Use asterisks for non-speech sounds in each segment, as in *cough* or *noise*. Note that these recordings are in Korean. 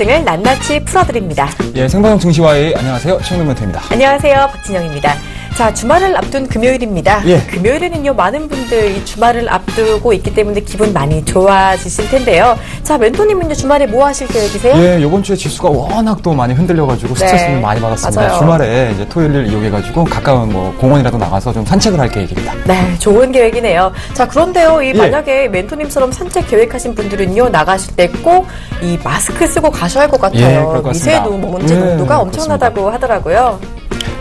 궁금증을 낱낱이 풀어드립니다. 예, 생방송 증시와의 안녕하세요. 최영민멘토입니다. 안녕하세요. 박진영입니다. 자, 주말을 앞둔 금요일입니다. 예. 금요일에는요, 많은 분들 이 주말을 앞두고 있기 때문에 기분 많이 좋아지실 텐데요. 자, 멘토님은요, 주말에 뭐 하실 계획이세요? 예, 요번 주에 지수가 워낙 또 많이 흔들려가지고 스트레스를 네, 많이 받았습니다. 맞아요. 주말에 이제 토요일을 이용해가지고 가까운 뭐 공원이라도 나가서 좀 산책을 할 계획입니다. 네, 좋은 계획이네요. 자, 그런데요, 이 예. 만약에 멘토님처럼 산책 계획하신 분들은요, 나가실 때 꼭 이 마스크 쓰고 가셔야 할 것 같아요. 예. 미세도 먼지 네, 농도가 엄청나다고 하더라고요.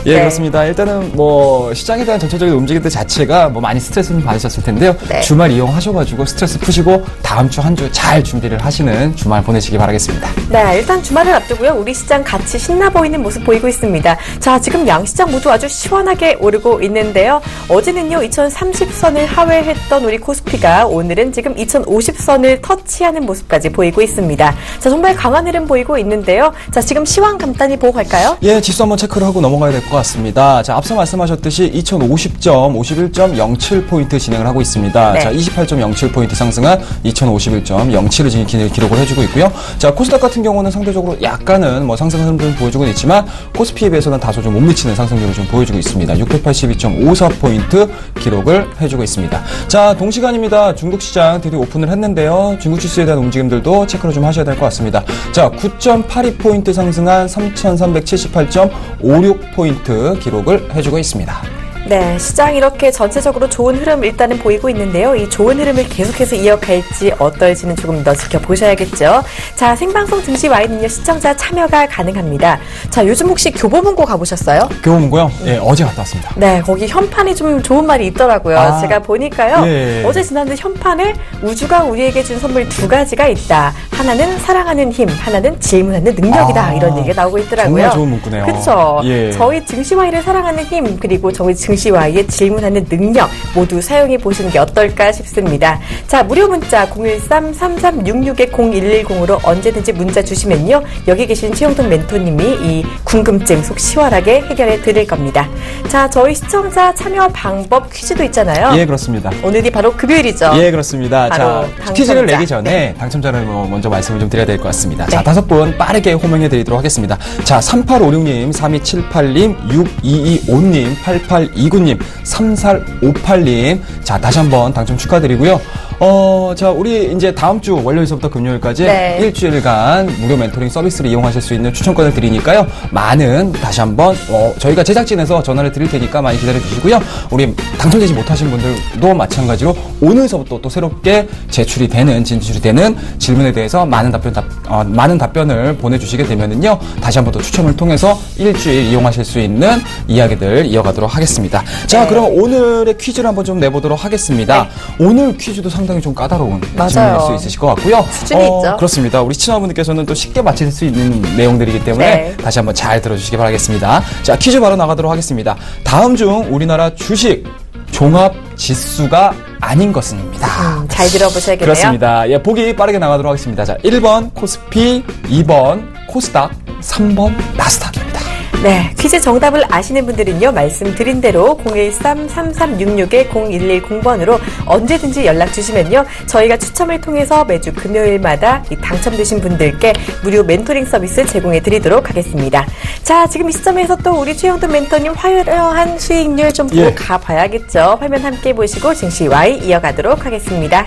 예, 네. 그렇습니다. 일단은 뭐 시장에 대한 전체적인 움직임들 자체가 뭐 많이 스트레스를 받으셨을 텐데요. 네. 주말 이용하셔가지고 스트레스 푸시고 다음 주 한 주 잘 준비를 하시는 주말 보내시기 바라겠습니다. 네, 일단 주말을 앞두고요. 우리 시장 같이 신나 보이는 모습 보이고 있습니다. 자, 지금 양시장 모두 아주 시원하게 오르고 있는데요. 어제는요, 2030선을 하회했던 우리 코스피가 오늘은 지금 2050선을 터치하는 모습까지 보이고 있습니다. 자, 정말 강한 흐름 보이고 있는데요. 자, 지금 시황 간단히 보고 갈까요? 예, 지수 한번 체크를 하고 넘어가야 될것 같습니다. 자, 앞서 말씀하셨듯이 2050점, 51.07포인트 진행을 하고 있습니다. 네. 자, 28.07포인트 상승한 2051.07을 지금 기- 기록을 해주고 있고요. 자, 코스닥 같은 경우는 상대적으로 약간은 뭐 상승 흐름을 보여주고 있지만 코스피에 비해서는 다소 좀 못 미치는 상승률을 좀 보여주고 있습니다. 682.54포인트 기록을 해주고 있습니다. 자, 동시간입니다. 중국 시장 드디어 오픈을 했는데요. 중국 지수에 대한 움직임들도 체크를 좀 하셔야 될 것 같습니다. 자, 9.82포인트 상승한 3,378.56포인트 기록을 해주고 있습니다. 네, 시장 이렇게 전체적으로 좋은 흐름 일단은 보이고 있는데요. 이 좋은 흐름을 계속해서 이어갈지 어떨지는 조금 더 지켜보셔야겠죠. 자, 생방송 증시 와인은요, 시청자 참여가 가능합니다. 자, 요즘 혹시 교보문고 가보셨어요? 교보문고요? 예, 어제 갔다 왔습니다. 네, 거기 현판이 좀 좋은 말이 있더라고요. 아, 제가 보니까요. 예. 어제 지난주 현판에 우주가 우리에게 준 선물 두 가지가 있다. 하나는 사랑하는 힘, 하나는 질문하는 능력이다. 아, 이런 얘기가 나오고 있더라고요. 정말 좋은 문구네요. 그렇죠. 예. 저희 증시와이를 사랑하는 힘, 그리고 저희 증시 와이의 질문하는 능력 모두 사용해 보시는 게 어떨까 싶습니다. 자, 무료 문자 013-3366-0110으로 언제든지 문자 주시면요. 여기 계신 최영돈 멘토님이 이 궁금증 속 시원하게 해결해 드릴 겁니다. 자, 저희 시청자 참여 방법 퀴즈도 있잖아요. 예, 그렇습니다. 오늘이 바로 금요일이죠. 예, 그렇습니다. 자, 당첨자. 퀴즈를 내기 전에 당첨자를 뭐 먼저 말씀을 좀 드려야 될 것 같습니다. 네. 자, 다섯 분 빠르게 호명해 드리도록 하겠습니다. 자, 3856님, 3278님, 6225님, 8829님, 3458님. 자, 다시 한번 당첨 축하드리고요. 어, 자, 우리 이제 다음 주 월요일서부터 금요일까지 네. 일주일간 무료 멘토링 서비스를 이용하실 수 있는 추천권을 드리니까요. 많은 다시 한번 어, 저희가 제작진에서 전화를 드릴 테니까 많이 기다려 주시고요. 우리 당첨되지 못하신 분들도 마찬가지로 오늘서부터 또 새롭게 제출이 되는 진출이 되는 질문에 대해서 많은 답변 답, 어, 많은 답변을 보내주시게 되면은요. 다시 한번 또 추첨을 통해서 일주일 이용하실 수 있는 이야기들 이어가도록 하겠습니다. 자, 네. 그럼 오늘의 퀴즈를 한번 좀 내보도록 하겠습니다. 오늘 퀴즈도 상당히 좀 까다로운 맞아요. 질문일 수 있으실 것 같고요. 수준이 있죠. 그렇습니다. 우리 시청자분들께서는 또 쉽게 맞힐 수 있는 내용들이기 때문에 네. 다시 한번 잘 들어주시기 바라겠습니다. 자, 퀴즈 바로 나가도록 하겠습니다. 다음 중 우리나라 주식 종합 지수가 아닌 것은입니다. 음, 잘 들어보셔야겠네요. 그렇습니다. 예, 보기 빠르게 나가도록 하겠습니다. 자, 1번 코스피, 2번 코스닥, 3번 나스닥입니다. 네, 퀴즈 정답을 아시는 분들은요, 말씀드린 대로 013-3366-0110번으로 언제든지 연락 주시면요, 저희가 추첨을 통해서 매주 금요일마다 이 당첨되신 분들께 무료 멘토링 서비스 제공해 드리도록 하겠습니다. 자, 지금 이 시점에서 또 우리 최영돈 멘토님 화려한 수익률 좀 보고 예. 가봐야겠죠. 화면 함께 보시고 증시 Y 이어가도록 하겠습니다.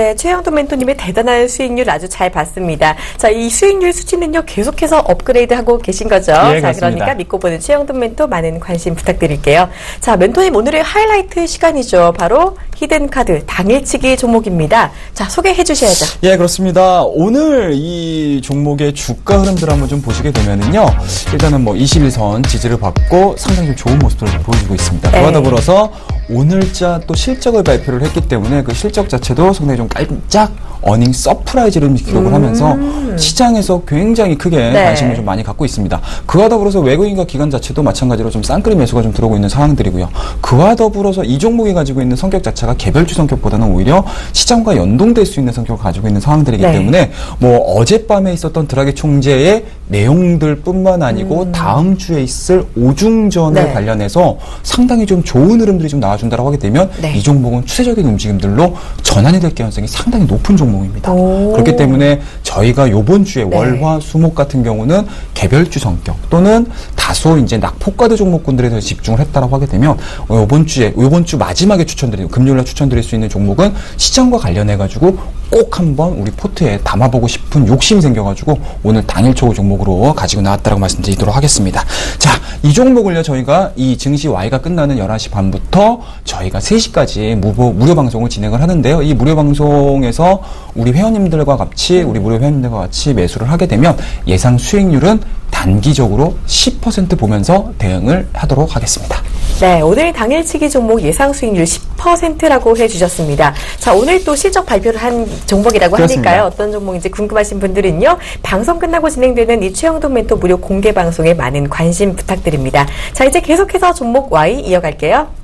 네, 최영도 멘토님의 대단한 수익률 아주 잘 봤습니다. 자, 이 수익률 수치는요, 계속해서 업그레이드하고 계신 거죠. 예, 자, 그렇습니다. 그러니까 믿고 보는 최영도 멘토 많은 관심 부탁드릴게요. 자, 멘토님 오늘의 하이라이트 시간이죠. 바로 히든카드 당일치기 종목입니다. 자, 소개해 주셔야죠. 예, 그렇습니다. 오늘 이 종목의 주가 흐름들 한번 좀 보시게 되면은요. 일단은 뭐 21선 지지를 받고 상당히 좀 좋은 모습들을 좀 보여주고 있습니다. 그와 네. 더불어서 오늘자 또 실적을 발표를 했기 때문에 그 실적 자체도 상당히 좀 깜짝 어닝 서프라이즈를 기록을 하면서 시장에서 굉장히 크게 음. 네. 관심을 좀 많이 갖고 있습니다. 그와 더불어서 외국인과 기관 자체도 마찬가지로 좀 쌍끌이 매수가 좀 들어오고 있는 상황들이고요. 그와 더불어서 이 종목이 가지고 있는 성격 자체가 개별주 성격보다는 오히려 시장과 연동될 수 있는 성격을 가지고 있는 상황들이기 네. 때문에 뭐 어젯밤에 있었던 드라기 총재의 내용들뿐만 아니고 다음 주에 있을 오중전회 음. 네. 관련해서 상당히 좀 좋은 흐름들이 좀 나와 준다고 하게 되면 네. 이 종목은 추세적인 움직임들로 전환이 될 가능성이 상당히 높은 종목입니다. 오. 그렇기 때문에 저희가 요번 주에 네. 월화 수목 같은 경우는 개별주 성격 또는 다소 이제 낙폭과대 종목군들에 대해서 집중을 했다라고 하게 되면 어, 요번 주에 요번 주 마지막에 추천드리는 금요일날 추천드릴 수 있는 종목은 시장과 관련해 가지고 꼭 한번 우리 포트에 담아보고 싶은 욕심이 생겨가지고 오늘 당일 초고 종목으로 가지고 나왔다고 말씀드리도록 하겠습니다. 자, 이 종목을요 저희가 이 증시 Y가 끝나는 11시 반부터 저희가 3시까지 무료, 무료 방송을 진행을 하는데요. 이 무료 방송에서 우리 회원님들과 같이 우리 무료 회원님들과 같이 매수를 하게 되면 예상 수익률은 단기적으로 10% 보면서 대응을 하도록 하겠습니다. 네, 오늘 당일치기 종목 예상 수익률 10%라고 해주셨습니다. 자, 오늘 또 실적 발표를 한 종목이라고 그렇습니다. 하니까요. 어떤 종목인지 궁금하신 분들은요. 방송 끝나고 진행되는 이 최영동 멘토 무료 공개 방송에 많은 관심 부탁드립니다. 자, 이제 계속해서 종목 Y 이어갈게요.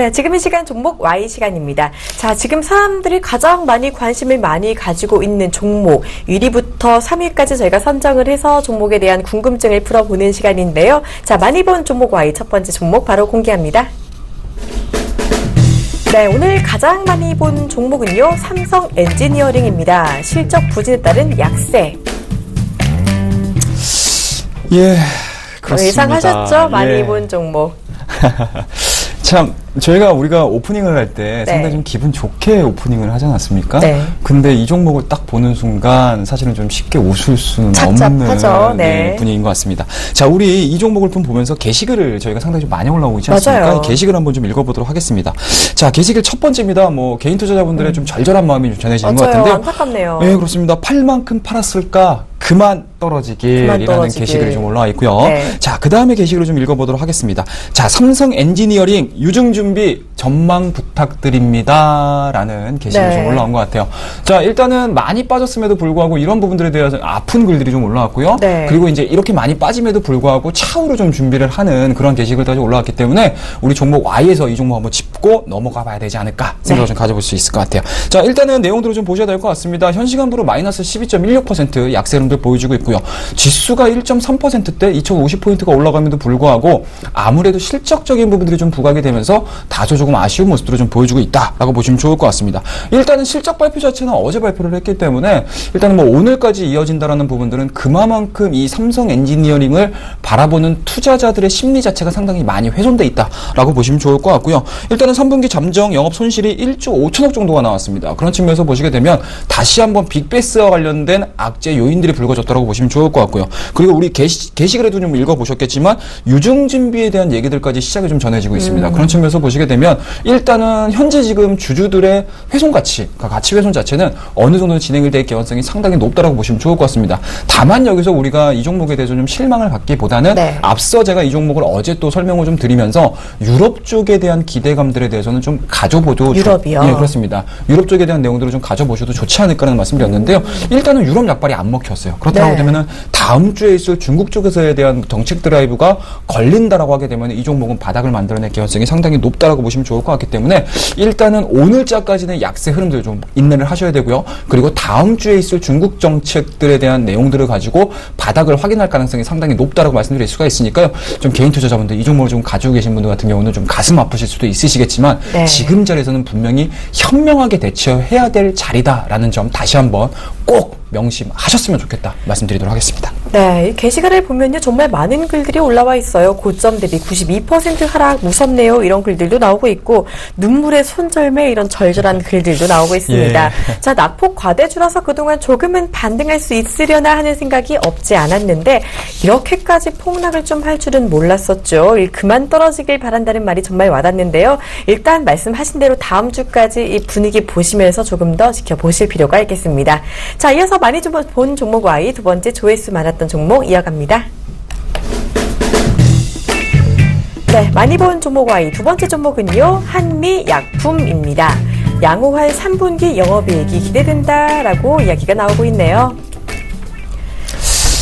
네, 지금 이 시간 종목 Y 시간입니다. 자, 지금 사람들이 가장 많이 관심을 많이 가지고 있는 종목 1위부터 3위까지 저희가 선정을 해서 종목에 대한 궁금증을 풀어보는 시간인데요. 자, 많이 본 종목 Y 첫 번째 종목 바로 공개합니다. 네, 오늘 가장 많이 본 종목은요, 삼성 엔지니어링입니다. 실적 부진에 따른 약세. 예, 그렇습니다. 예상하셨죠? 많이 예. 본 종목. *laughs* 참 저희가 우리가 오프닝을 할때 네. 상당히 좀 기분 좋게 오프닝을 하지 않았습니까? 네. 근데 이 종목을 딱 보는 순간 사실은 좀 쉽게 웃을 수는 착잡하죠. 없는 네. 분위기인 것 같습니다. 자, 우리 이 종목을 좀 보면서 게시글을 저희가 상당히 좀 많이 올라오고 있지 않습니까? 맞아요. 이 게시글 한번 좀 읽어보도록 하겠습니다. 자, 게시글 첫 번째입니다. 뭐 개인 투자자분들의 좀 절절한 마음이 좀 전해지는 것 음. 맞아요. 같은데요. 안타깝네요. 네, 그렇습니다. 팔 만큼 팔았을까? 그만 떨어지길이라는 떨어지길. 게시글이 좀 올라와 있고요. 네. 자, 그 다음에 게시글을 좀 읽어보도록 하겠습니다. 자, 삼성 엔지니어링 유증 준비 전망 부탁드립니다. 라는 게시글이 네. 좀 올라온 것 같아요. 자, 일단은 많이 빠졌음에도 불구하고 이런 부분들에 대해서 아픈 글들이 좀 올라왔고요. 네. 그리고 이제 이렇게 많이 빠짐에도 불구하고 차후로 좀 준비를 하는 그런 게시글까지 올라왔기 때문에 우리 종목 Y에서 이 종목 한번 짚고 넘어가 봐야 되지 않을까 생각을 네. 좀 가져볼 수 있을 것 같아요. 자, 일단은 내용들을 좀 보셔야 될 것 같습니다. 현 시간부로 마이너스 12.16% 약세 흐름들 보여주고 있고요. 지수가 1.3%대 2,050포인트가 올라감에도 불구하고 아무래도 실적적인 부분들이 좀 부각이 되면서 다소 조금 아쉬운 모습들을 좀 보여주고 있다라고 보시면 좋을 것 같습니다. 일단은 실적 발표 자체는 어제 발표를 했기 때문에 일단은 뭐 오늘까지 이어진다라는 부분들은 그만큼 이 삼성 엔지니어링을 바라보는 투자자들의 심리 자체가 상당히 많이 훼손돼 있다라고 보시면 좋을 것 같고요. 일단은 3분기 잠정 영업 손실이 1조 5천억 정도가 나왔습니다. 그런 측면에서 보시게 되면 다시 한번 빅베스와 관련된 악재 요인들이 불거졌다고 보시면 좋을 것 같고요. 그리고 우리 게시, 게시글에도 좀 읽어보셨겠지만 유증 준비에 대한 얘기들까지 시작이 좀 전해지고 있습니다. 그런 측면에서 보시게 되면 일단은 현재 지금 주주들의 훼손 가치, 가치 훼손 자체는 어느 정도 진행이 될 가능성이 상당히 높다라고 보시면 좋을 것 같습니다. 다만 여기서 우리가 이 종목에 대해서 좀 실망을 갖기보다는 네. 앞서 제가 이 종목을 어제 또 설명을 좀 드리면서 유럽 쪽에 대한 기대감들에 대해서는 좀 가져보도 유럽이요? 좋, 예, 그렇습니다. 유럽 쪽에 대한 내용들을 좀 가져보셔도 좋지 않을까라는 말씀드렸는데요. 일단은 유럽 약발이 안 먹혔어요. 그렇다고 네. 되면은 다음 주에 있을 중국 쪽에서에 대한 정책 드라이브가 걸린다라고 하게 되면 이 종목은 바닥을 만들어낼 가능성이 상당히 높다라고 보시면 좋을 것 같기 때문에 일단은 오늘자까지는 약세 흐름들 좀 인내를 하셔야 되고요. 그리고 다음 주에 있을 중국 정책들에 대한 내용들을 가지고 바닥을 확인할 가능성이 상당히 높다라고 말씀드릴 수가 있으니까요. 좀 개인 투자자분들 이 종목을 좀 가지고 계신 분들 같은 경우는 좀 가슴 아프실 수도 있으시겠지만 네. 지금 자리에서는 분명히 현명하게 대처해야 될 자리다라는 점 다시 한번 꼭 명심하셨으면 좋겠다 말씀드리도록 하겠습니다. 네, 이 게시글을 보면요 정말 많은 글들이 올라와 있어요. 고점 대비 92% 하락 무섭네요 이런 글들도 나오고 있고 눈물의 손절매 이런 절절한 글들도 나오고 있습니다. 예. 자 낙폭 과대주라서 그동안 조금은 반등할 수 있으려나 하는 생각이 없지 않았는데 이렇게까지 폭락을 좀 할 줄은 몰랐었죠. 이 그만 떨어지길 바란다는 말이 정말 와닿는데요. 일단 말씀하신 대로 다음 주까지 이 분위기 보시면서 조금 더 지켜보실 필요가 있겠습니다. 자 이어서 많이 좀본 종목 와이 두 번째 조회수 많았던 종목 이어갑니다. 네, 많이 본 종목 와이 두 번째 종목은요 한미약품입니다. 양호한 3분기 영업이익이 기대된다라고 이야기가 나오고 있네요.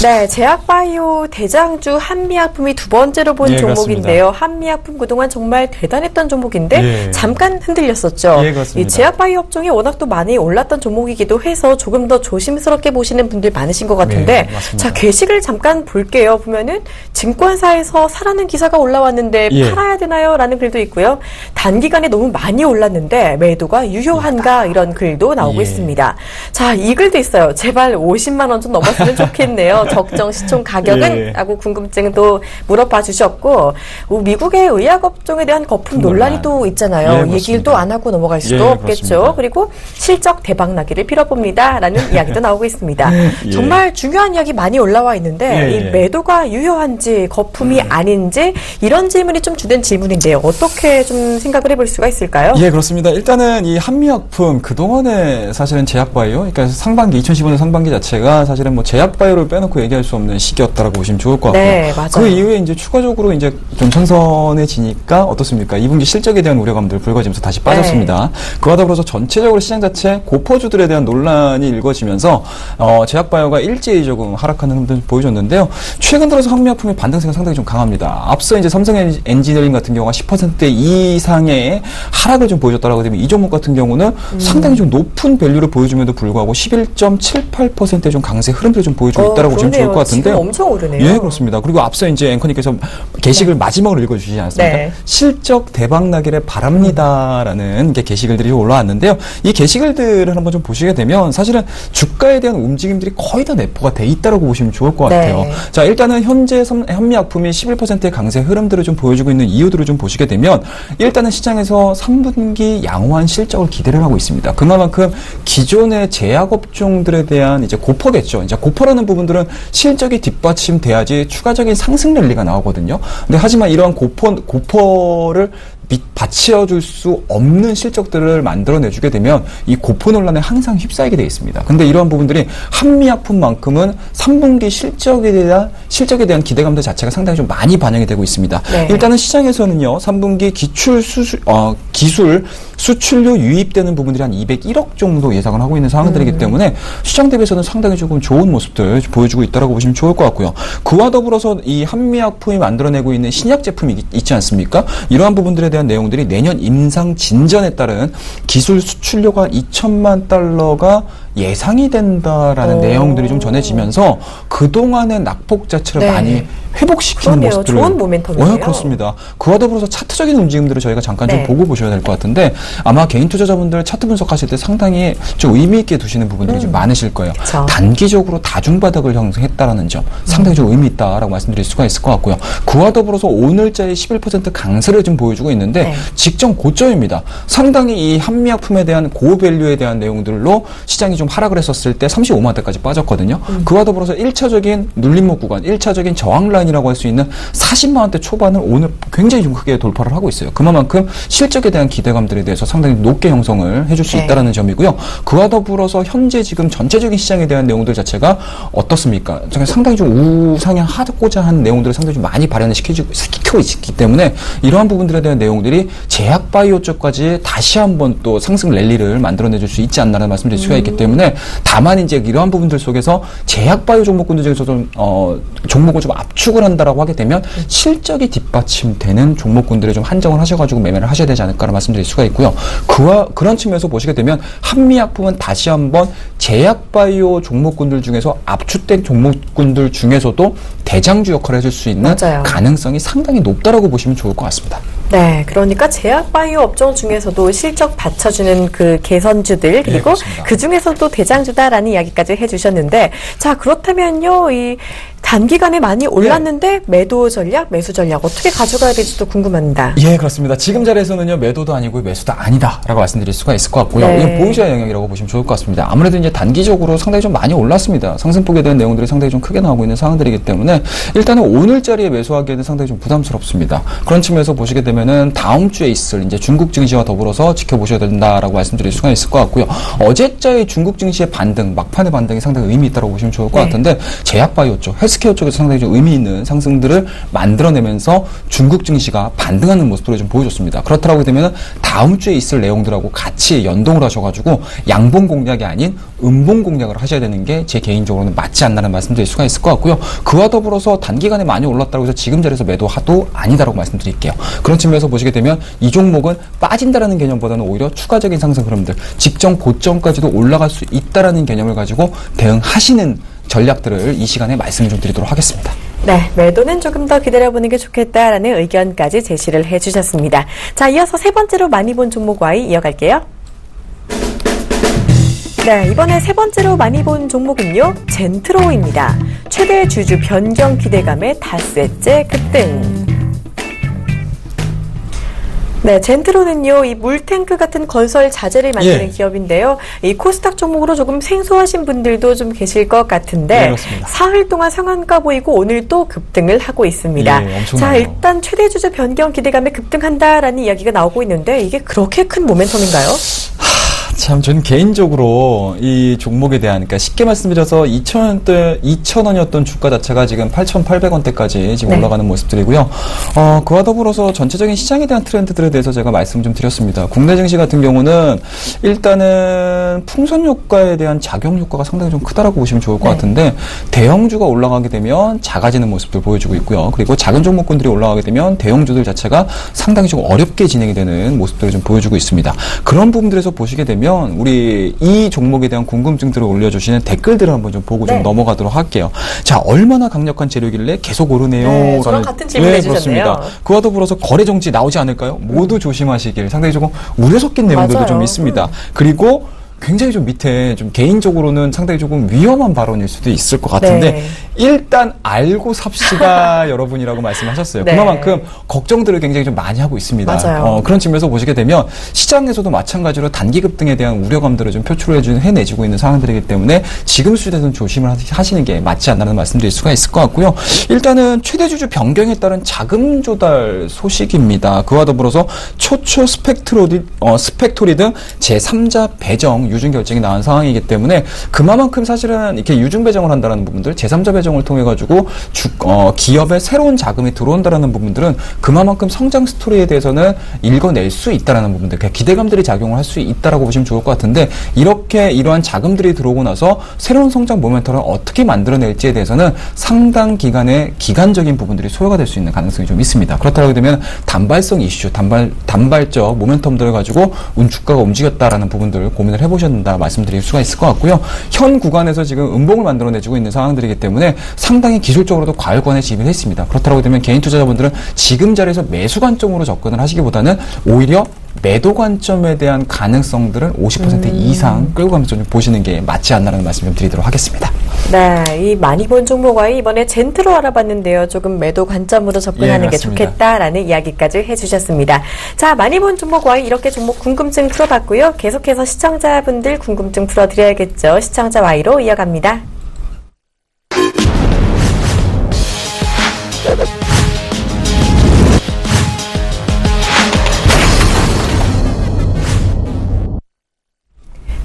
네, 제약바이오 대장주 한미약품이 두 번째로 본 예, 종목인데요. 한미약품 그동안 정말 대단했던 종목인데 예. 잠깐 흔들렸었죠. 예, 그렇습니다. 이 제약바이오 업종이 워낙 또 많이 올랐던 종목이기도 해서 조금 더 조심스럽게 보시는 분들 많으신 것 같은데 네. 자 게시글 잠깐 볼게요. 보면은 증권사에서 사라는 기사가 올라왔는데 예. 팔아야 되나요?라는 글도 있고요. 단기간에 너무 많이 올랐는데 매도가 유효한가 이런 글도 나오고 예. 있습니다. 자, 이 글도 있어요. 제발 50만 원 좀 넘었으면 좋겠네요. *laughs* 적정 시총 가격은? 예. 라고 궁금증도 물어봐 주셨고 어, 미국의 의약 업종에 대한 거품 논란이 논란. 또 예, 있잖아요. 그렇습니다. 얘기를 또 안 하고 넘어갈 수도 예, 없겠죠. 그렇습니다. 그리고 실적 대박 나기를 빌어봅니다 라는 *laughs* 이야기도 나오고 있습니다. 예. 정말 중요한 이야기 많이 올라와 있는데 예, 이 예. 매도가 유효한지 거품이 아닌지 이런 질문이 좀 주된 질문인데요. 어떻게 좀 생각을 해볼 수가 있을까요? 예, 그렇습니다. 일단은 이 한미약품 그동안에 사실은 제약바이오, 그러니까 상반기 2015년 상반기 자체가 사실은 뭐 제약바이오를 빼놓고 얘기할 수 없는 시기였다라고 보시면 좋을 것 같고요. 네, 맞아요. 그 이후에 이제 추가적으로 이제 좀 선선해지니까 어떻습니까? 2분기 실적에 대한 우려감들 불거지면서 다시 빠졌습니다. 네. 그와 더불어서 전체적으로 시장 자체 고퍼주들에 대한 논란이 일궈지면서 어, 제약바이오가 일제히 조금 하락하는 흐름도 보여줬는데요. 최근 들어서 한미약품의 반등세가 상당히 좀 강합니다. 앞서 이제 삼성 엔지- 엔지니어링 같은 경우가 10% 이상의 하락을 좀 보여줬다라고 되면 이 종목 같은 경우는 음. 상당히 좀 높은 밸류를 보여줌에도 불구하고 11.78%의 좀 강세 흐름들을 좀 보여주고 어, 있다라고 보시면 좋을 그러네요. 것 같은데요. 지금 엄청 오르네요. 예, 그렇습니다. 그리고 앞서 이제 앵커님께서 게시글 마지막으로 읽어주시지 않습니까? 네. 실적 대박 나기를 바랍니다라는 게 게시글들이 올라왔는데요. 이 게시글들을 한번 좀 보시게 되면 사실은 주가에 대한 움직임들이 거의 다 내포가 돼 있다라고 보시면 좋을 것 네. 같아요. 자, 일단은 현재 섬- 현미약품이 11%의 강세 흐름들을 좀 보여주고 있는 이유들을 좀 보시게 되면 일단은 시장에서 3분기 양호한 실적을 기대를 하고 있습니다. 그만큼 기존의 제약업종들에 대한 이제 고퍼겠죠. 이제 고퍼라는 부분들은 실적이 뒷받침돼야지 추가적인 상승 랠리가 나오거든요. 근데 하지만 이러한 고퍼, 고퍼를 밑 받쳐줄 수 없는 실적들을 만들어내주게 되면 이 고포 논란에 항상 휩싸이게 돼 있습니다. 근데 이러한 부분들이 한미약품만큼은 3분기 실적에 대한 실적에 대한 기대감들 자체가 상당히 좀 많이 반영이 되고 있습니다. 네. 일단은 시장에서는요, 3분기 기출 수수, 어, 기술 수출료 유입되는 부분들이 한 201억 정도 예상을 하고 있는 상황들이기 음. 때문에 시장 대비해서는 상당히 조금 좋은 모습들 보여주고 있다라고 보시면 좋을 것 같고요. 그와 더불어서 이 한미약품이 만들어내고 있는 신약 제품이 있- 있지 않습니까? 이러한 부분들에 대한 내용들이 내년 임상 진전에 따른 기술 수출료가 2천만 달러가 예상이 된다라는 오. 내용들이 좀 전해지면서 그동안의 낙폭 자체를 네. 많이 회복시키는 그러네요. 모습들을 좋은 모멘텀이네요. 어, 그렇습니다. 그와 더불어서 차트적인 움직임들을 저희가 잠깐 네. 좀 보고 보셔야 될 것 같은데 아마 개인 투자자분들 차트 분석하실 때 상당히 좀 의미 있게 두시는 부분들이 좀 많으실 거예요. 음. 그쵸. 단기적으로 다중 바닥을 형성했다라는 점 상당히 좀 의미 있다라고 말씀드릴 수가 있을 것 같고요. 그와 더불어서 오늘자의 11% 강세를 좀 보여주고 있는데 네. 직전 고점입니다. 상당히 이 한미약품에 대한 고밸류에 대한 내용들로 시장이 좀 하락을 했었을 때 35만 대까지 빠졌거든요. 음. 그와 더불어서 1차적인 눌림목 구간, 1차적인 저항 라인이라고 할 수 있는 40만 원대 초반을 오늘 굉장히 좀 크게 돌파를 하고 있어요. 그만큼 실적에 대한 기대감들에 대해서 상당히 높게 형성을 해줄 수 네. 있다라는 점이고요. 그와 더불어서 현재 지금 전체적인 시장에 대한 내용들 자체가 어떻습니까? 상당히 좀 우상향 하고자 하는 내용들을 상당히 좀 많이 발현을 시키고, 있기 때문에 이러한 부분들에 대한 내용들이 제약바이오 쪽까지 다시 한번 또 상승 랠리를 만들어내줄 수 있지 않나라는 말씀드릴 수가 있기 때문에 다만 이제 이러한 부분들 속에서 제약바이오 종목군들 중에서 좀, 어, 종목을 좀 압축을 한다라고 하게 되면 실적이 뒷받침되는 종목군들에 좀 한정을 하셔가지고 매매를 하셔야 되지 않을까라는 말씀드릴 수가 있고요. 그와, 그런 측면에서 보시게 되면 한미약품은 다시 한번 제약바이오 종목군들 중에서 압축된 종목군들 중에서도 대장주 역할을 해줄 수 있는 맞아요. 가능성이 상당히 높다라고 보시면 좋을 것 같습니다. 네, 그러니까 제약 바이오 업종 중에서도 실적 받쳐주는 그 개선주들 그리고 그렇습니다. 그 중에서도 대장주다라는 이야기까지 해주셨는데 자 그렇다면요 이 단기간에 많이 올랐는데 매도 전략, 매수 전략 어떻게 가져가야 될지도 궁금합니다. 예, 그렇습니다. 지금 자리에서는요, 매도도 아니고 매수도 아니다라고 말씀드릴 수가 있을 것 같고요. 네. 이건 보유자 영역이라고 보시면 좋을 것 같습니다. 아무래도 이제 단기적으로 상당히 좀 많이 올랐습니다. 상승폭에 대한 내용들이 상당히 좀 크게 나오고 있는 상황들이기 때문에 일단은 오늘 자리에 매수하기에는 상당히 좀 부담스럽습니다. 그런 측면에서 보시게 되면은 다음 주에 있을 이제 중국 증시와 더불어서 지켜보셔야 된다라고 말씀드릴 수가 있을 것 같고요. 어제자의 중국 증시의 반등, 막판의 반등이 상당히 의미 있다고 보시면 좋을 것 네. 같은데 제약바이오 쪽, 헬스케어 쪽에서 상당히 좀 의미 있는 상승들을 만들어내면서 중국 증시가 반등하는 모습을 좀 보여줬습니다. 그렇다고 되면 다음 주에 있을 내용들하고 같이 연동을 하셔가지고 양봉 공략이 아닌 음봉 공략을 하셔야 되는 게 제 개인적으로는 맞지 않나는 말씀드릴 수가 있을 것 같고요. 그와 더불어서 단기간에 많이 올랐다고 해서 지금 자리에서 매도하도 아니다라고 말씀드릴게요. 그런 측면에서 보시게 되면 이 종목은 빠진다라는 개념보다는 오히려 추가적인 상승 흐름들, 직전 고점까지도 올라갈 수 있다라는 개념을 가지고 대응하시는 전략들을 이 시간에 말씀을 좀 드리도록 하겠습니다. 네, 매도는 조금 더 기다려보는 게 좋겠다라는 의견까지 제시를 해주셨습니다. 자, 이어서 세 번째로 많이 본 종목 Y 이어갈게요. 네, 이번에 세 번째로 많이 본 종목은요, 젠트로입니다. 최대 주주 변경 기대감에 닷새째 급등. 네, 젠트로는요, 이 물탱크 같은 건설 자재를 만드는 예. 기업인데요. 이 코스닥 종목으로 조금 생소하신 분들도 좀 계실 것 같은데, 네. 사흘 동안 상한가 보이고 오늘 또 급등을 하고 있습니다. 예. 자, 일단 최대 주주 변경 기대감에 급등한다라는 이야기가 나오고 있는데, 이게 그렇게 큰 모멘텀인가요? 참, 저는 개인적으로 이 종목에 대한, 그러니까 쉽게 말씀드려서 2,000원대, 2,000원이었던 주가 자체가 지금 8,800원대까지 지금 네. 올라가는 모습들이고요. 어, 그와 더불어서 전체적인 시장에 대한 트렌드들에 대해서 제가 말씀 좀 드렸습니다. 국내 증시 같은 경우는 일단은 풍선 효과에 대한 작용 효과가 상당히 좀 크다라고 보시면 좋을 것 네. 같은데 대형주가 올라가게 되면 작아지는 모습들 보여주고 있고요. 그리고 작은 종목군들이 올라가게 되면 대형주들 자체가 상당히 좀 어렵게 진행이 되는 모습들을 좀 보여주고 있습니다. 그런 부분들에서 보시게 되면 우리 이 종목에 대한 궁금증들을 올려주시는 댓글들을 한번 좀 보고 네. 좀 넘어가도록 할게요. 자, 얼마나 강력한 재료길래 계속 오르네요? 네, 저랑 같은 질문 네, 해주셨네요. 그렇습니다. 그와 더불어서 거래 정지 나오지 않을까요? 모두 조심하시길 상당히 조금 우려 섞인 내용들도 맞아요. 좀 있습니다. 그리고 굉장히 좀 밑에 좀 개인적으로는 상당히 조금 위험한 발언일 수도 있을 것 같은데 네. 일단 알고 삽시다 *laughs* 여러분이라고 말씀하셨어요. 네. 그만큼 걱정들을 굉장히 좀 많이 하고 있습니다. 어, 그런 측면에서 보시게 되면 시장에서도 마찬가지로 단기 급등에 대한 우려감들을 좀 표출해 주는 해내주고 있는 상황들이기 때문에 지금 수준에서는 조심을 하시- 하시는 게 맞지 않나는 말씀드릴 수가 있을 것 같고요. 일단은 최대 주주 변경에 따른 자금 조달 소식입니다. 그와 더불어서 초초 스펙트로디, 어, 스펙토리 등 제3자 배정 유증 결정이 나온 상황이기 때문에 그만큼 사실은 이렇게 유증 배정을 한다는 부분들, 제3자 배정을 통해 가지고 주, 어, 기업에 새로운 자금이 들어온다라는 부분들은 그만큼 성장 스토리에 대해서는 읽어낼 수 있다라는 부분들, 그러니까 기대감들이 작용을 할 수 있다라고 보시면 좋을 것 같은데 이렇게 이러한 자금들이 들어오고 나서 새로운 성장 모멘텀을 어떻게 만들어낼지에 대해서는 상당 기간의 기간적인 부분들이 소요가 될 수 있는 가능성이 좀 있습니다. 그렇다고 되면 단발성 이슈, 단발 단발적 모멘텀들을 가지고 운 주가가 움직였다라는 부분들을 고민을 해보 된다 말씀드릴 수가 있을 것 같고요. 현 구간에서 지금 음봉을 만들어내주고 있는 상황들이기 때문에 상당히 기술적으로도 과열권에 진입을 했습니다. 그렇다고 되면 개인 투자자분들은 지금 자리에서 매수 관점으로 접근을 하시기보다는 오히려 매도 관점에 대한 가능성들을 50% 이상 끌고 가면서 좀 보시는 게 맞지 않나라는 말씀 좀 드리도록 하겠습니다. 네, 이 많이 본 종목과의 이번에 젠트로 알아봤는데요. 조금 매도 관점으로 접근하는 예, 게. 좋겠다라는 이야기까지 해주셨습니다. 자, 많이 본 종목과의 이렇게 종목 궁금증 풀어봤고요. 계속해서 시청자분들 궁금증 풀어드려야겠죠. 시청자 Y로 이어갑니다.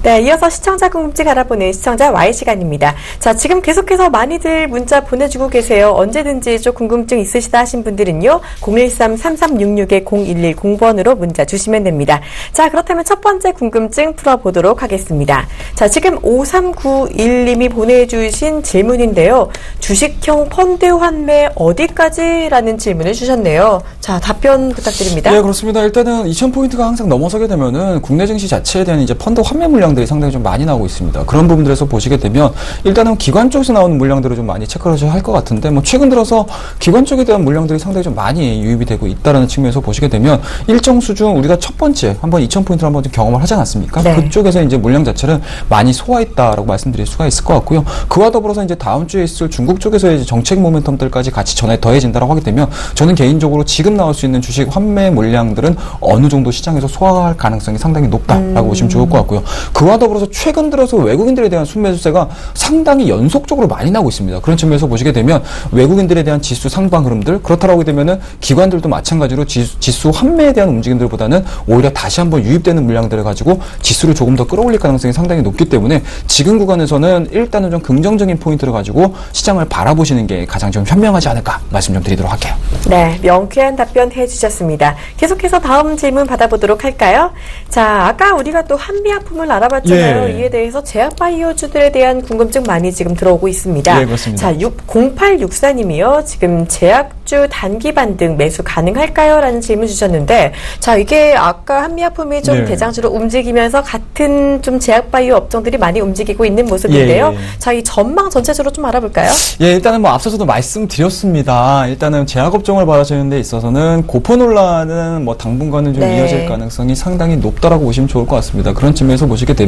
네, 이어서 시청자 궁금증 알아보는 시청자 Y 시간입니다. 자, 지금 계속해서 많이들 문자 보내주고 계세요. 언제든지 좀 궁금증 있으시다 하신 분들은요, 013-3366-0110번으로 문자 주시면 됩니다. 자, 그렇다면 첫 번째 궁금증 풀어보도록 하겠습니다. 자, 지금 5391님이 보내주신 질문인데요. 주식형 펀드 환매 어디까지 라는 질문을 주셨네요. 자, 답변 부탁드립니다. 예, 그렇습니다. 일단은 2,000포인트가 항상 넘어서게 되면은 국내 증시 자체에 대한 이제 펀드 환매 물량들이 물량들이 상당히 좀 많이 나오고 있습니다. 그런 부분들에서 보시게 되면 일단은 기관 쪽에서 나오는 물량들을 좀 많이 체크를 하셔야 할 것 같은데 뭐 최근 들어서 기관 쪽에 대한 물량들이 상당히 좀 많이 유입이 되고 있다라는 측면에서 보시게 되면 일정 수준 우리가 첫 번째 한번 2,000포인트를 한번 좀 경험을 하지 않았습니까? 네. 그쪽에서 이제 물량 자체를 많이 소화했다라고 말씀드릴 수가 있을 것 같고요. 그와 더불어서 이제 다음 주에 있을 중국 쪽에서의 이제 정책 모멘텀들까지 같이 전에 더해진다라고 하게 되면 저는 개인적으로 지금 나올 수 있는 주식 환매 물량들은 어느 정도 시장에서 소화할 가능성이 상당히 높다라고 보시면 좋을 것 같고요. 그와 더불어서 최근 들어서 외국인들에 대한 순매수세가 상당히 연속적으로 많이 나고 있습니다. 그런 측면에서 보시게 되면 외국인들에 대한 지수 상방 흐름들 그렇다라고 하게 되면은 기관들도 마찬가지로 지수, 지수 환매에 대한 움직임들보다는 오히려 다시 한번 유입되는 물량들을 가지고 지수를 조금 더 끌어올릴 가능성이 상당히 높기 때문에 지금 구간에서는 일단은 좀 긍정적인 포인트를 가지고 시장을 바라보시는 게 가장 좀 현명하지 않을까 말씀 좀 드리도록 할게요. 네, 명쾌한 답변 해주셨습니다. 계속해서 다음 질문 받아보도록 할까요? 자, 아까 우리가 또 한미약품을 알아봤 잖아요. 예. 이에 대해서 제약 바이오주들에 대한 궁금증 많이 지금 들어오고 있습니다. 예, 그렇습니다. 자, 0864님이요. 지금 제약주 단기 반등 매수 가능할까요? 라는 질문 주셨는데, 자, 이게 아까 한미약품이 좀 네. 대장주로 움직이면서 같은 좀 제약 바이오 업종들이 많이 움직이고 있는 모습인데요. 예, 예. 자, 이 전망 전체적으로 좀 알아볼까요? 예, 일단은 뭐 앞서서도 말씀드렸습니다. 일단은 제약 업종을 바라시는 데 있어서는 고포 논란은 뭐 당분간은 좀 네. 이어질 가능성이 상당히 높다라고 보시면 좋을 것 같습니다. 그런 측면에서 보시게 되면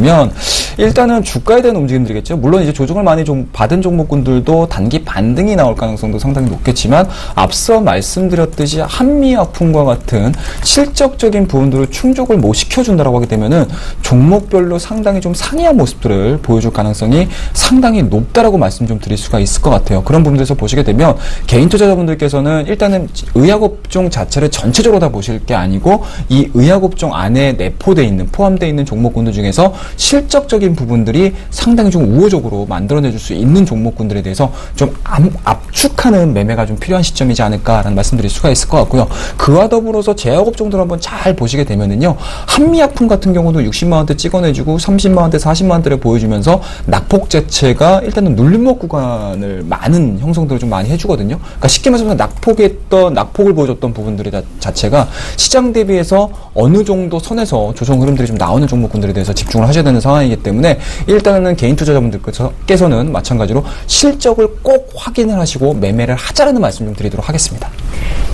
일단은 주가에 대한 움직임들이겠죠. 물론 이제 조정을 많이 좀 받은 종목군들도 단기 반등이 나올 가능성도 상당히 높겠지만 앞서 말씀드렸듯이 한미약품과 같은 실적적인 부분들을 충족을 못 시켜준다라고 하게 되면은 종목별로 상당히 좀 상이한 모습들을 보여줄 가능성이 상당히 높다라고 말씀 좀 드릴 수가 있을 것 같아요. 그런 부분들에서 보시게 되면 개인 투자자분들께서는 일단은 의약업종 자체를 전체적으로 다 보실 게 아니고 이 의약업종 안에 내포돼 있는 포함되어 있는 종목군들 중에서 실적적인 부분들이 상당히 좀 우호적으로 만들어내줄 수 있는 종목군들에 대해서 좀 암- 압축하는 매매가 좀 필요한 시점이지 않을까라는 말씀드릴 수가 있을 것 같고요. 그와 더불어서 제약업 종들 한번 잘 보시게 되면은요. 한미약품 같은 경우도 60만 원대 찍어내주고 30만 원대, 40만 원대를 보여주면서 낙폭 자체가 일단은 눌림목 구간을 많은 형성들을 좀 많이 해주거든요. 그러니까 쉽게 말해서 낙폭했던 낙폭을 보여줬던 부분들이 다- 자체가 시장 대비해서 어느 정도 선에서 조정 흐름들이 좀 나오는 종목군들에 대해서 집중을 하 셔야 되는 상황이기 때문에 일단은 개인 투자자분들께서는 마찬가지로 실적을 꼭 확인을 하시고 매매를 하자라는 말씀 좀 드리도록 하겠습니다.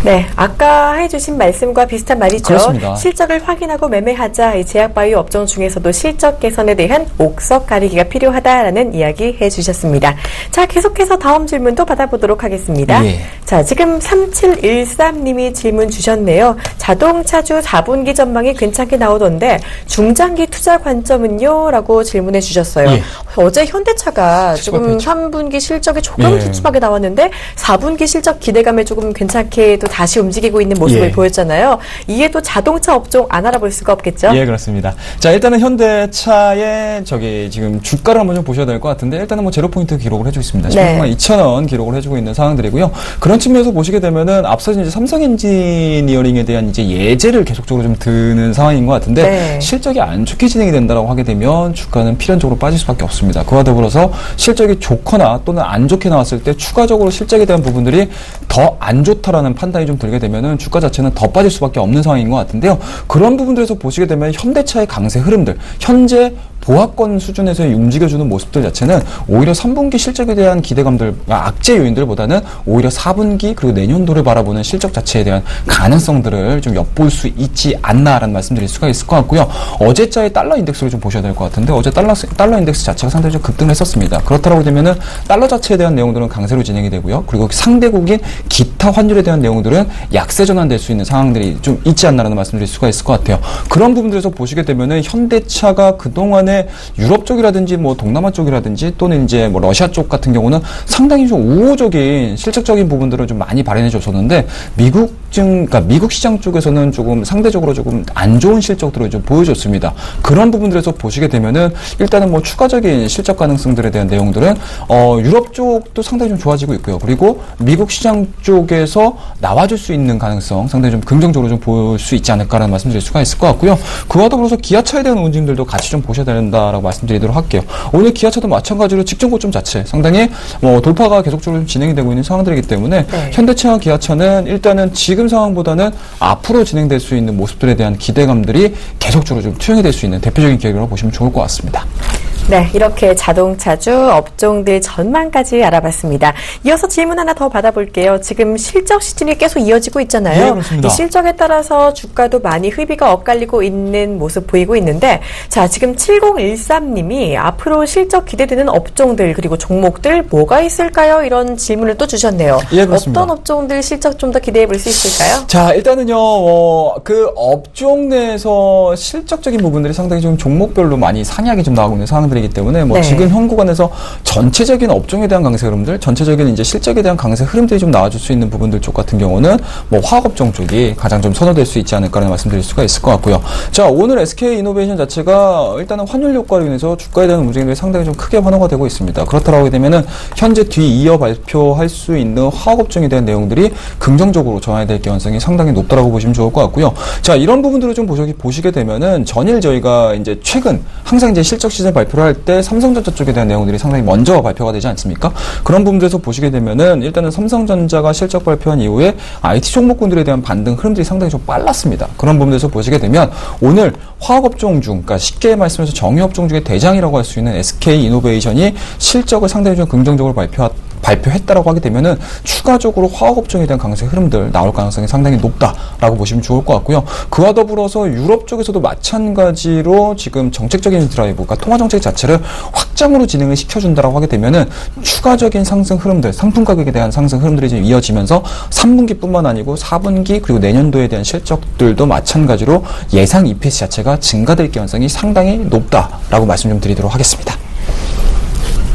네, 아까 해주신 말씀과 비슷한 말이죠. 그렇습니다. 실적을 확인하고 매매하자. 이 제약바이오 업종 중에서도 실적 개선에 대한 옥석 가리기가 필요하다라는 이야기 해주셨습니다. 자, 계속해서 다음 질문도 받아보도록 하겠습니다. 예. 자, 지금 3713님이 질문 주셨네요. 자동차주 4분기 전망이 괜찮게 나오던데 중장기 투자 관점은 요? 라고 질문해 주셨어요. 예. 어제 현대차가 조금 춥겠죠. 3분기 실적이 조금 예. 투춤하게 나왔는데 4분기 실적 기대감에 조금 괜찮게 또 다시 움직이고 있는 모습을 예. 보였잖아요. 이에 또 자동차 업종 안 알아볼 수가 없겠죠? 예, 그렇습니다. 자, 일단은 현대차의 저기 지금 주가를 한번 좀 보셔야 될 것 같은데 일단은 뭐 제로 포인트 기록을 해주고 있습니다. 네. 16만 2천 원 기록을 해주고 있는 상황들이고요. 그런 측면에서 보시게 되면은 앞서 이제 삼성 엔지니어링에 대한 이제 예제를 계속적으로 좀 드는 상황인 것 같은데 네. 실적이 안 좋게 진행이 된다라고 하게 되면 주가는 필연적으로 빠질 수밖에 없습니다. 그와 더불어서 실적이 좋거나 또는 안 좋게 나왔을 때 추가적으로 실적에 대한 부분들이 더 안 좋다라는 판단이 좀 들게 되면은 주가 자체는 더 빠질 수밖에 없는 상황인 것 같은데요. 그런 부분들에서 보시게 되면 현대차의 강세 흐름들, 현재 보합권 수준에서의 움직여주는 모습들 자체는 오히려 3분기 실적에 대한 기대감들, 아, 악재 요인들보다는 오히려 4분기 그리고 내년도를 바라보는 실적 자체에 대한 가능성들을 좀 엿볼 수 있지 않나라는 말씀드릴 수가 있을 것 같고요. 어제자의 달러 인덱스를 좀 보셔야 될 것 같은데 어제 달러 달러 인덱스 자체가 상당히 좀 급등을 했었습니다. 그렇다고 되면은 달러 자체에 대한 내용들은 강세로 진행이 되고요. 그리고 상대국인 기타 환율에 대한 내용들은 약세 전환될 수 있는 상황들이 좀 있지 않나라는 말씀드릴 수가 있을 것 같아요. 그런 부분들에서 보시게 되면은 현대차가 그 동안에 유럽 쪽이라든지 뭐 동남아 쪽이라든지 또는 이제 뭐 러시아 쪽 같은 경우는 상당히 좀 우호적인 실적적인 부분들을 좀 많이 발현해 줬었는데 미국 증 그러니까 미국 시장 쪽에서는 조금 상대적으로 조금 안 좋은 실적들을 좀 보여줬습니다. 그런 부분들에서 보시게 되면은 일단은 뭐 추가적인 실적 가능성들에 대한 내용들은 어 유럽 쪽도 상당히 좀 좋아지고 있고요. 그리고 미국 시장 쪽에서 나와줄 수 있는 가능성 상당히 좀 긍정적으로 좀 볼 수 있지 않을까라는 말씀드릴 수가 있을 것 같고요. 그와 더불어서 기아차에 대한 움직임들도 같이 좀 보셔야 되는 된다라고 말씀드리도록 할게요. 오늘 기아차도 마찬가지로 직전 고점 자체 상당히 뭐 돌파가 계속적으로 진행이 되고 있는 상황들이기 때문에 네. 현대차와 기아차는 일단은 지금 상황보다는 앞으로 진행될 수 있는 모습들에 대한 기대감들이 계속적으로 좀 투영이 될 수 있는 대표적인 기업이라고 보시면 좋을 것 같습니다. 네, 이렇게 자동차주 업종들 전망까지 알아봤습니다. 이어서 질문 하나 더 받아볼게요. 지금 실적 시즌이 계속 이어지고 있잖아요. 예, 그렇습니다. 이 실적에 따라서 주가도 많이 흐비가 엇갈리고 있는 모습 보이고 있는데, 자, 지금 7013님이 앞으로 실적 기대되는 업종들 그리고 종목들 뭐가 있을까요? 이런 질문을 또 주셨네요. 예, 그렇습니다. 어떤 업종들 실적 좀 더 기대해 볼 수 있을까요? 자, 일단은요, 어, 그 업종 내에서 실적적인 부분들이 상당히 좀 종목별로 많이 상이하게 좀 나오고 있는 상황 들이기 때문에 뭐 네. 지금 현 구간에서 전체적인 업종에 대한 강세 흐름들, 전체적인 이제 실적에 대한 강세 흐름들이 좀 나와줄 수 있는 부분들 쪽 같은 경우는 뭐 화학업종 쪽이 가장 좀 선호될 수 있지 않을까라는 말씀드릴 수가 있을 것 같고요. 자, 오늘 SK 이노베이션 자체가 일단은 환율 효과로 인해서 주가에 대한 움직임이 상당히 좀 크게 환호가 되고 있습니다. 그렇다고 되면은 현재 뒤 이어 발표할 수 있는 화학업종에 대한 내용들이 긍정적으로 전환이 될 가능성이 상당히 높다라고 보시면 좋을 것 같고요. 자, 이런 부분들을 좀 보시, 보시게 되면은 전일 저희가 이제 최근 항상 이제 실적 시즌 발표를 할 때 삼성전자 쪽에 대한 내용들이 상당히 먼저 발표가 되지 않습니까? 그런 부분들에서 보시게 되면은 일단은 삼성전자가 실적 발표한 이후에 IT 종목군들에 대한 반등 흐름들이 상당히 좀 빨랐습니다. 그런 부분에서 보시게 되면 오늘 화학업종 중, 그러니까 쉽게 말씀해서 정유업종 중에 대장이라고 할 수 있는 SK 이노베이션이 실적을 상당히 좀 긍정적으로 발표 발표했다라고 하게 되면은 추가적으로 화학업종에 대한 강세 흐름들 나올 가능성이 상당히 높다라고 보시면 좋을 것 같고요. 그와 더불어서 유럽 쪽에서도 마찬가지로 지금 정책적인 드라이브, 그러니까 통화 정책 자체를 확장으로 진행을 시켜준다라고 하게 되면은 추가적인 상승 흐름들, 상품 가격에 대한 상승 흐름들이 좀 이어지면서 3분기뿐만 아니고 4분기 그리고 내년도에 대한 실적들도 마찬가지로 예상 EPS 자체가 증가될 가능성이 상당히 높다라고 말씀 좀 드리도록 하겠습니다.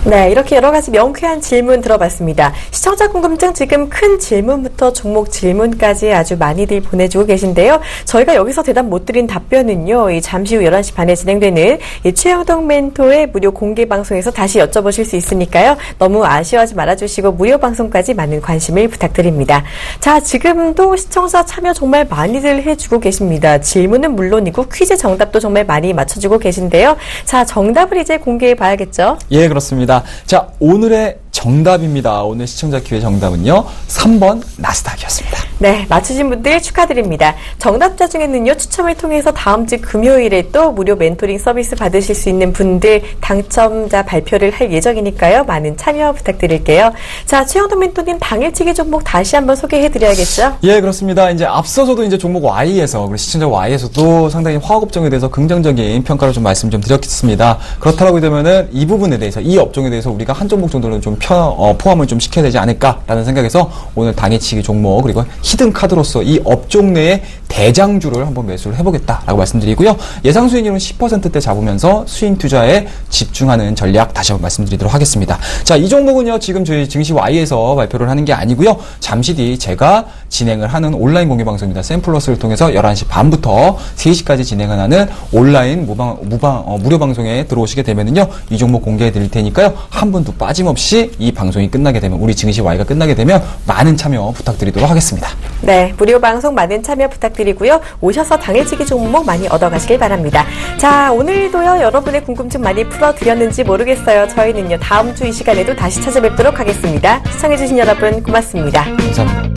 네, 이렇게 여러 가지 명쾌한 질문 들어봤습니다. 시청자 궁금증 지금 큰 질문부터 종목 질문까지 아주 많이들 보내주고 계신데요. 저희가 여기서 대답 못 드린 답변은요, 이 잠시 후 11시 반에 진행되는 이 최영동 멘토의 무료 공개 방송에서 다시 여쭤보실 수 있으니까요. 너무 아쉬워하지 말아주시고 무료 방송까지 많은 관심을 부탁드립니다. 자, 지금도 시청자 참여 정말 많이들 해주고 계십니다. 질문은 물론이고 퀴즈 정답도 정말 많이 맞춰주고 계신데요. 자, 정답을 이제 공개해 봐야겠죠? 예, 그렇습니다. 자, 오늘의 정답입니다. 오늘 시청자 기회 정답은요. 3번 나스닥이었습니다. 네, 맞추신 분들 축하드립니다. 정답자 중에는요, 추첨을 통해서 다음 주 금요일에 또 무료 멘토링 서비스 받으실 수 있는 분들 당첨자 발표를 할 예정이니까요. 많은 참여 부탁드릴게요. 자, 최영돈 멘토님 당일치기 종목 다시 한번 소개해 드려야겠죠? 예, 그렇습니다. 이제 앞서서도 이제 종목 Y에서, 그리고 시청자 Y에서도 상당히 화학업종에 대해서 긍정적인 평가를 좀 말씀 좀 드렸습니다. 그렇다고 되면은 이 부분에 대해서, 이 업종에 대해서 우리가 한 종목 정도는 좀 편, 어, 포함을 좀 시켜야 되지 않을까라는 생각에서 오늘 당일치기 종목, 그리고 히든 카드로서 이 업종 내의 대장주를 한번 매수를 해보겠다라고 말씀드리고요. 예상 수익률은 10%대 잡으면서 수익 투자에 집중하는 전략 다시 한번 말씀드리도록 하겠습니다. 자, 이 종목은요, 지금 저희 증시 Y에서 발표를 하는 게 아니고요. 잠시 뒤 제가 진행을 하는 온라인 공개 방송입니다. 샘플러스를 통해서 11시 반부터 3시까지 진행을 하는 온라인 무방, 무방, 어, 무료 방송에 들어오시게 되면은요, 이 종목 공개해 드릴 테니까요. 한 분도 빠짐 없이 이 방송이 끝나게 되면, 우리 증시 Y가 끝나게 되면 많은 참여 부탁드리도록 하겠습니다. 네, 무료 방송 많은 참여 부탁드리고요. 오셔서 당일치기 종목 많이 얻어가시길 바랍니다. 자, 오늘도요, 여러분의 궁금증 많이 풀어드렸는지 모르겠어요. 저희는요, 다음 주 이 시간에도 다시 찾아뵙도록 하겠습니다. 시청해주신 여러분 고맙습니다. 감사합니다.